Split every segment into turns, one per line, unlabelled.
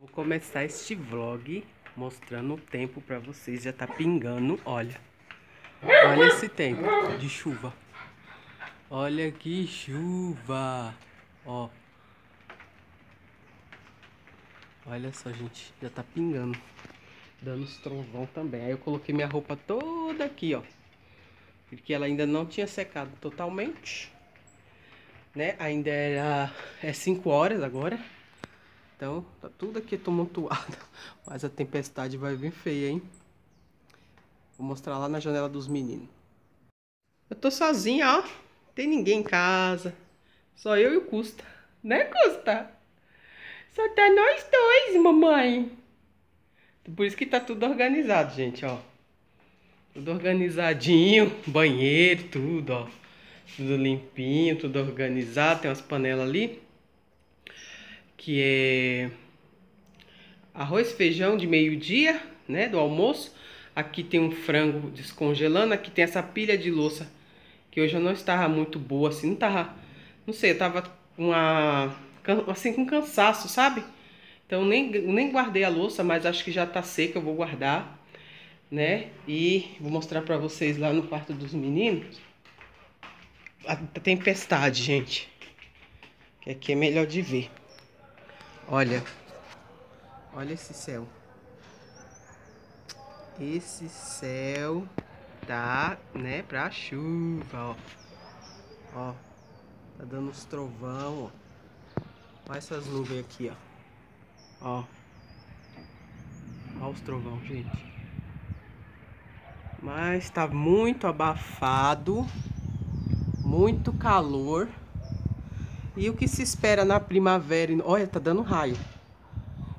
Vou começar este vlog mostrando o tempo pra vocês. Já tá pingando, olha. Olha esse tempo de chuva. Olha que chuva. Ó. Olha só, gente. Já tá pingando. Dando os trovão também. Aí eu coloquei minha roupa toda aqui, ó. Porque ela ainda não tinha secado totalmente. Né? Ainda era... É 5 horas agora. Então, tá tudo aqui tumultuado. Mas a tempestade vai vir feia, hein? Vou mostrar lá na janela dos meninos. Eu tô sozinha, ó. Tem ninguém em casa. Só eu e o Custa. Né, Custa? Só tá nós dois, mamãe. Por isso que tá tudo organizado, gente, ó. Tudo organizadinho. Banheiro, tudo, ó. Tudo limpinho, tudo organizado. Tem umas panelas ali. Que é arroz, feijão de meio-dia, né? Do almoço. Aqui tem um frango descongelando. Aqui tem essa pilha de louça. Que hoje eu não estava muito boa, assim. Não tava... Não sei, eu tava com uma... Assim, com cansaço, sabe? Então, nem, nem guardei a louça, mas acho que já tá seca. Eu vou guardar, né? E vou mostrar pra vocês lá no quarto dos meninos. A tempestade, gente. Que aqui é melhor de ver. Olha. Olha esse céu. Esse céu tá, né, pra chuva, ó. Ó. Tá dando uns trovão, ó. Olha essas nuvens aqui, ó. Ó. Olha os trovão, gente. Mas tá muito abafado. Muito calor. E o que se espera na primavera... Olha, tá dando raio.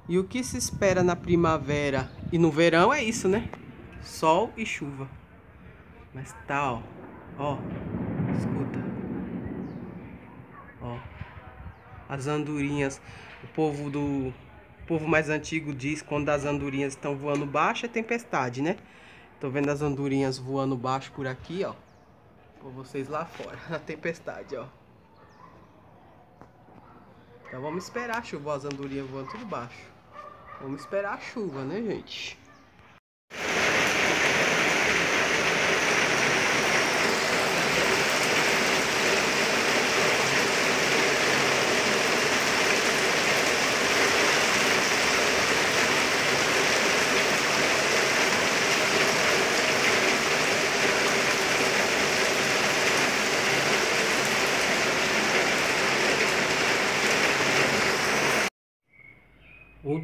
E o que se espera na primavera e no verão é isso, né? Sol e chuva. Mas tá, ó. Ó. Escuta. Ó. As andorinhas. O povo do... O povo mais antigo diz quando as andorinhas estão voando baixo é tempestade, né? Tô vendo as andorinhas voando baixo por aqui, ó. Por vocês lá fora. A tempestade, ó. Então vamos esperar a chuva, as andorinhas voando tudo baixo. Vamos esperar a chuva, né, gente?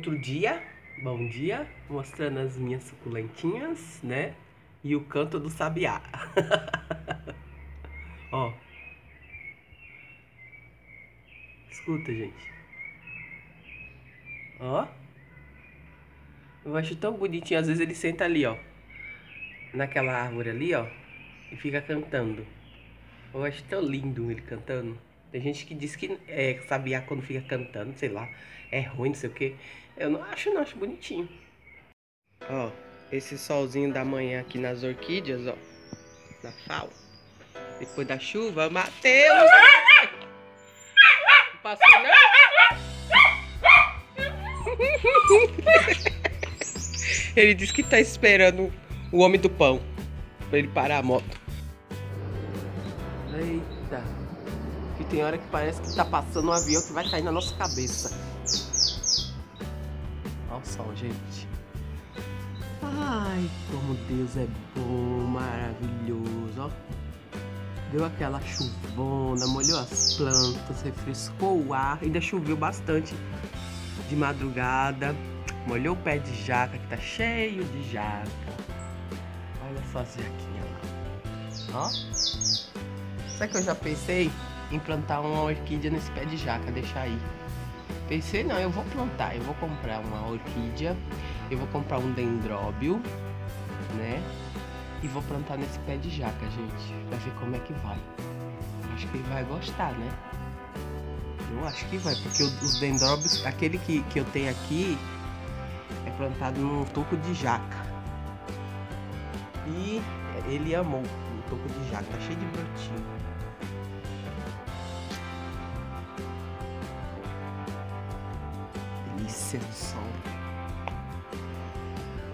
Outro dia, bom dia, mostrando as minhas suculentinhas, né? E o canto do sabiá. Ó. Escuta, gente. Ó. Eu acho tão bonitinho. Às vezes ele senta ali, ó. Naquela árvore ali, ó. E fica cantando. Eu acho tão lindo ele cantando. Tem gente que diz que é, sabiá quando fica cantando, sei lá, é ruim, não sei o que. Eu não acho, não, acho bonitinho. Ó, esse solzinho da manhã aqui nas orquídeas, ó. Na fala. Depois da chuva, Matheus! Não passou, não? Ele disse que tá esperando o homem do pão pra ele parar a moto. Eita. E tem hora que parece que tá passando um avião que vai cair na nossa cabeça. Olha o sol, gente. Ai, como Deus é bom, maravilhoso, ó. Deu aquela chuvona, molhou as plantas, refrescou o ar, ainda choveu bastante de madrugada. Molhou o pé de jaca, que tá cheio de jaca. Olha só as jaquinhas lá. Ó. Sabe que eu já pensei em plantar uma orquídea nesse pé de jaca, deixar aí. Pensei, não, eu vou plantar, eu vou comprar uma orquídea, eu vou comprar um dendróbio, né? E vou plantar nesse pé de jaca, gente, pra ver como é que vai. Acho que ele vai gostar, né? Eu acho que vai, porque os dendróbios, aquele que, que eu tenho aqui, é plantado num toco de jaca. E ele amou o toco de jaca, tá cheio de brotinho.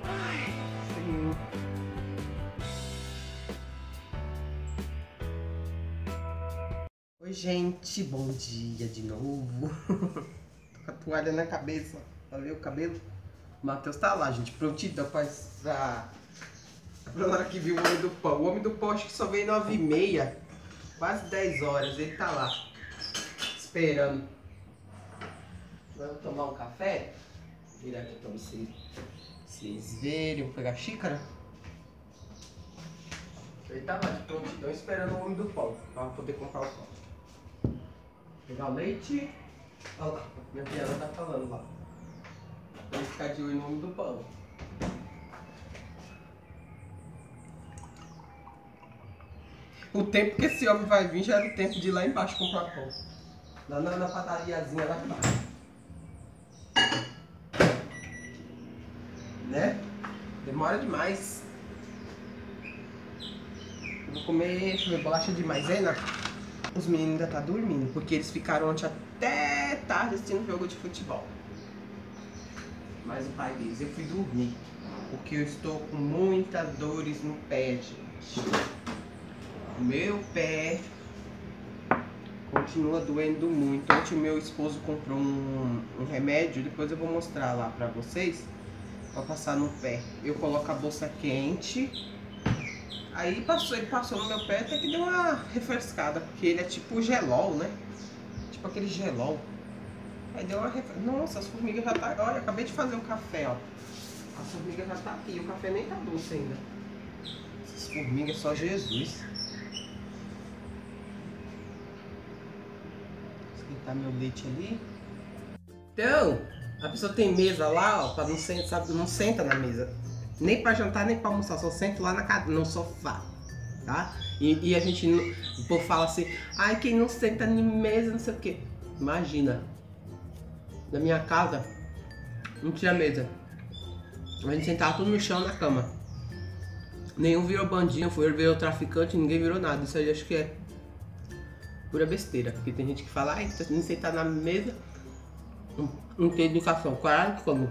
Ai, frio. Oi, gente, bom dia de novo. Tô com a toalha na cabeça, ver o cabelo. Matheus tá lá, gente, prontidão pra, pra, pra hora que viu o Homem do Pão. O Homem do Pão acho que só veio 9 e meia, quase 10 horas, ele tá lá, esperando. Vamos tomar um café? Vou virar aqui pra vocês, vocês verem, vou pegar a xícara. Ele tá lá de prontidão esperando o Homem do Pão, pra poder comprar o pão. Pegar o leite. Olha lá, minha piada tá falando lá. Pra ele ficar de olho no nome do pão. O tempo que esse homem vai vir já é o tempo de ir lá embaixo comprar pão. Lá na, na padariazinha lá embaixo. Né? Demora demais. Eu vou comer, bolacha de maisena. Os meninos ainda tá dormindo, porque eles ficaram ontem até tarde assistindo jogo de futebol. Mas o pai deles, eu fui dormir, porque eu estou com muitas dores no pé, gente. Meu pé continua doendo muito. Ontem o meu esposo comprou um, um remédio, depois eu vou mostrar lá pra vocês, pra passar no pé. Eu coloco a bolsa quente Aí passou, ele passou no meu pé até que deu uma refrescada, porque ele é tipo gelol, né? Tipo aquele gelol. Aí deu uma refrescada. Nossa, as formigas já tá. Olha, acabei de fazer um café, ó. As formigas já tá aqui, o café nem tá doce ainda. Essas formigas só Jesus. Esquentar meu leite ali. Então, a pessoa tem mesa lá, ó, pra não, sabe, não senta na mesa nem para jantar, nem para almoçar, só sento lá na, no sofá, tá? E, e a gente, o povo fala assim, ai, quem não senta em mesa, não sei o quê. Imagina, na minha casa, não tinha mesa. A gente sentava tudo no chão, na cama. Nenhum virou bandinho, foi virou traficante, ninguém virou nada. Isso aí acho que é pura besteira. Porque tem gente que fala, ai, não sentar na mesa, não, tem educação. Claro que como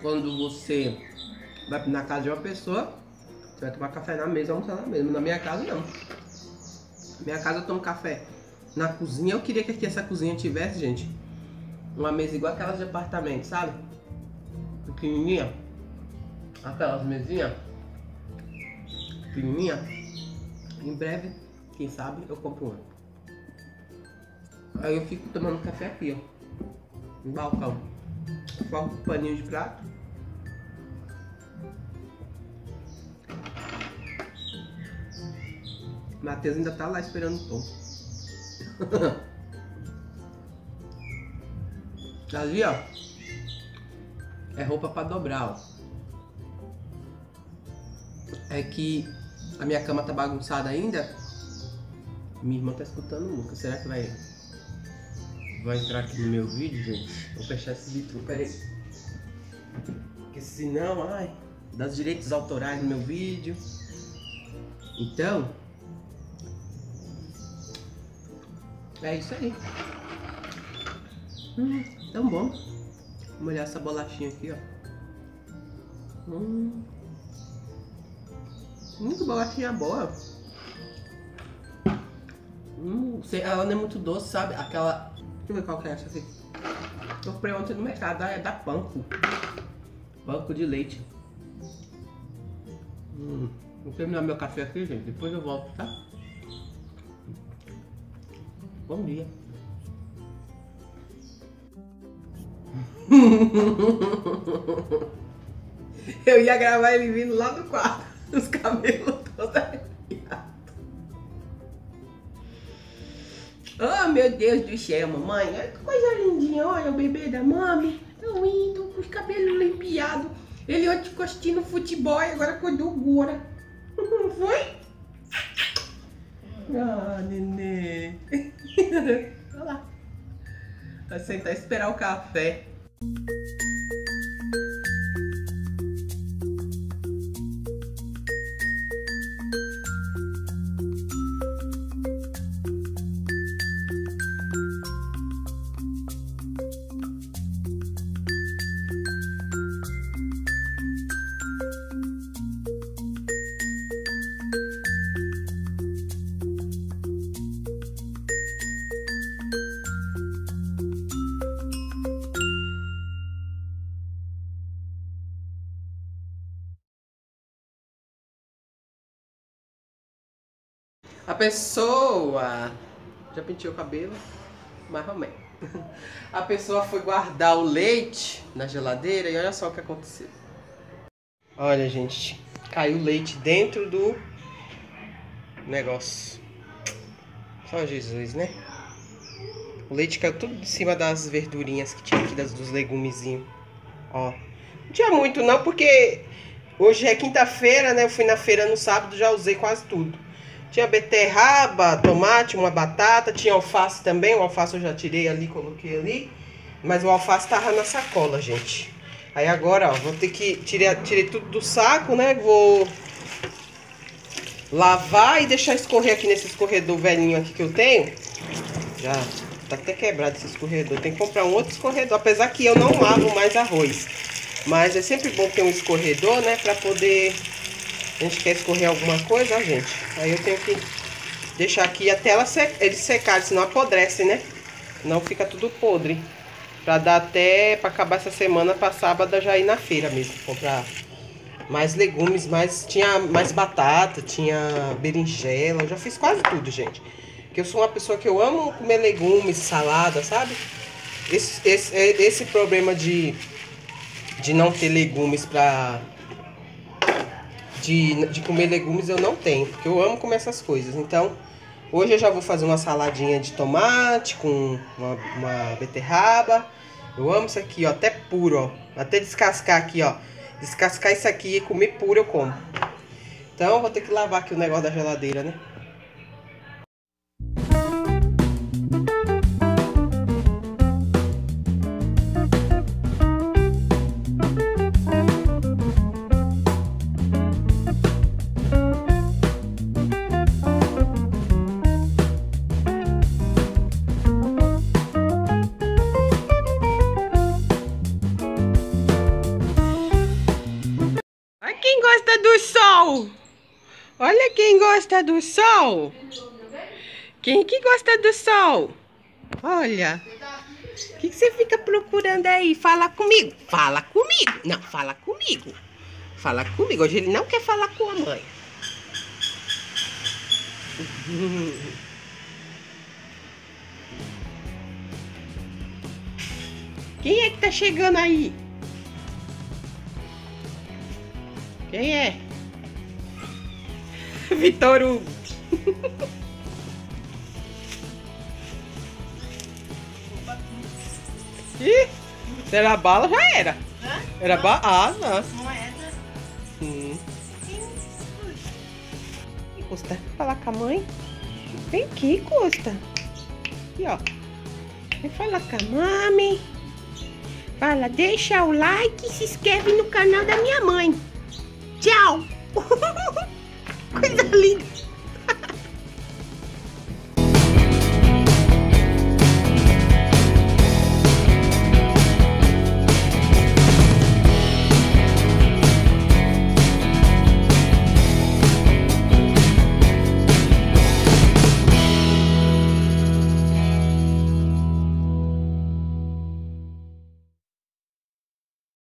quando você vai na casa de uma pessoa, você vai tomar café na mesa, almoçar na mesa. Na minha casa, não. Na minha casa eu tomo café na cozinha. Eu queria que aqui essa cozinha tivesse, gente, uma mesa igual aquelas de apartamento, sabe? Pequenininha. Aquelas mesinhas. Pequenininha. Em breve, quem sabe, eu compro uma. Aí eu fico tomando café aqui, ó. No balcão. Coloco um paninho de prato. Matheus ainda tá lá esperando o pão. Ali, ó. É roupa pra dobrar, ó. É que a minha cama tá bagunçada ainda. Minha irmã tá escutando nunca. Será que vai Vou entrar aqui no meu vídeo, gente. Vou fechar esse vídeo, peraí. Porque senão, ai, dá os direitos autorais no meu vídeo. Então, é isso aí. Hum, tão bom. Vamos olhar essa bolachinha aqui, ó. Hum. Muito bolachinha boa. Hum, ela não é muito doce, sabe? Aquela Deixa eu ver qual que é essa aqui. Eu comprei ontem no mercado, é da Panko. Panko de leite. Hum, vou terminar meu café aqui, gente. Depois eu volto, tá? Bom dia. eu ia gravar ele vindo lá do quarto. Os cabelos todos Oh, meu Deus do céu, mamãe. Olha que coisa lindinha. Olha o bebê da mami. Tão lindo, com os cabelos limpiados. Ele ontem ficou assistindo futebol e agora acordou agora. Não foi? Ah, nenê. Olha lá. Vai sentar e esperar o café. A pessoa já penteou o cabelo, mais ou menos. A pessoa foi guardar o leite na geladeira e olha só o que aconteceu. Olha, gente, caiu leite dentro do negócio. Só Jesus, né? O leite caiu tudo de cima das verdurinhas que tinha aqui, das, dos legumezinhos. Ó. Não tinha muito não, porque hoje é quinta-feira, né? Eu fui na feira no sábado, já usei quase tudo. Tinha beterraba, tomate, uma batata, tinha alface também. O alface eu já tirei ali, coloquei ali. Mas o alface tava na sacola, gente. Aí agora, ó, vou ter que... Tirei, tirei tudo do saco, né? Vou lavar e deixar escorrer aqui nesse escorredor velhinho aqui que eu tenho. Já tá até quebrado esse escorredor. Tem que comprar um outro escorredor. Apesar que eu não lavo mais arroz. Mas é sempre bom ter um escorredor, né? Pra poder a gente quer escorrer alguma coisa, ó, gente. Aí eu tenho que deixar aqui até ela sec ele secar, senão apodrece, né? Não fica tudo podre. Pra dar até, pra acabar essa semana, pra sábado já ir na feira mesmo. Comprar mais legumes, mais, tinha mais batata, tinha berinjela. Eu já fiz quase tudo, gente. Porque eu sou uma pessoa que eu amo comer legumes, salada, sabe? Esse, esse, esse problema de, de não ter legumes pra de, de comer legumes eu não tenho, porque eu amo comer essas coisas. Então, hoje eu já vou fazer uma saladinha de tomate com uma, uma beterraba. Eu amo isso aqui, ó, até puro, ó. Até descascar aqui, ó. Descascar isso aqui e comer puro eu como. Então, vou ter que lavar aqui o negócio da geladeira, né? Gosta do sol. Quem que gosta do sol? Olha. O que, que você fica procurando aí? Fala comigo. Fala comigo. Não, fala comigo. Fala comigo. Hoje ele não quer falar com a mãe. Quem é que tá chegando aí? Quem é? Vitor Hugo. Ih, era bala, já era. Hã? Era bala. Ah, não. Moeda. Hum. Custa falar com a mãe? Vem aqui, Custa. Aqui, ó. Vem falar com a mãe. Fala, deixa o like e se inscreve no canal da minha mãe. Tchau!